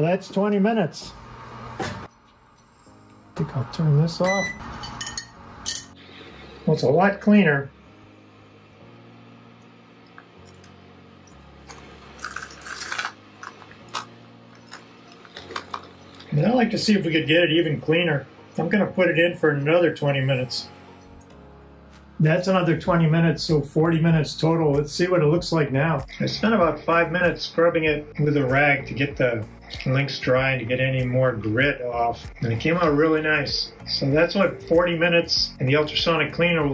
that's 20 minutes. I think I'll turn this off. Well, it's a lot cleaner. I'd like to see if we could get it even cleaner. I'm going to put it in for another 20 minutes. That's another 20 minutes, so 40 minutes total. Let's see what it looks like now. I spent about five minutes scrubbing it with a rag to get the links dry and to get any more grit off. And it came out really nice. So that's what 40 minutes and the ultrasonic cleaner will